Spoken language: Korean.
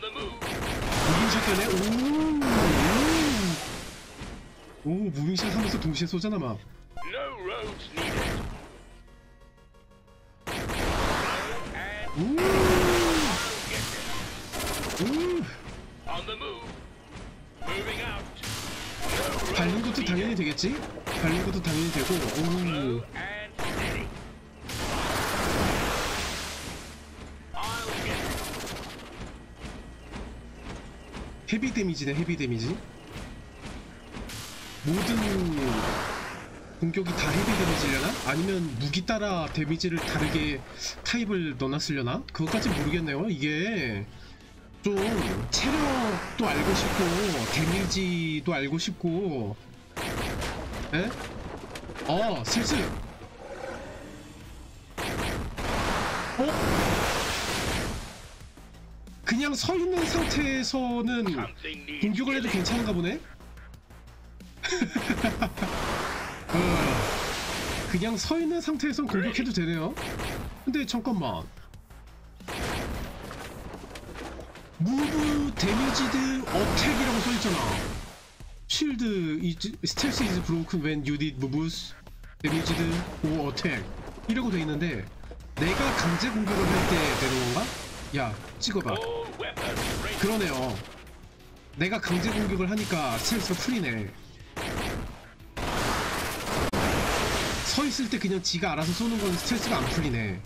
무빙샷 되네 오오 오, 무빙샷 하면서 동시에 쏘잖아 막 오. 오. 밟는 것도. 당연히 되겠지? 밟는 것도 당연히 되고 오 heavy damage네 heavy damage 모든 공격이 다 heavy damage려나? 아니면 무기 따라 데미지를 다르게 타입을 넣어놨으려나? 그것까지 모르겠네요 이게 좀 체력도 알고 싶고 데미지도 알고 싶고 에? 어 슬슬 어? 그냥 서 있는 상태에서는 공격을 해도. 괜찮은가 보네? 어, 그냥 서 있는 상태에선 공격해도 되네요. 근데 잠깐만. move damaged attack이라고 써있잖아. shield stealth broken when unit moves damaged or attack 이라고 돼 있는데 내가 강제 공격을 할 때 되는 건가? 야 찍어봐. 그러네요. 내가 강제 공격을 하니까 스트레스가 풀리네. 서 있을 때 그냥 지가 알아서 쏘는 건 스트레스가 안 풀리네.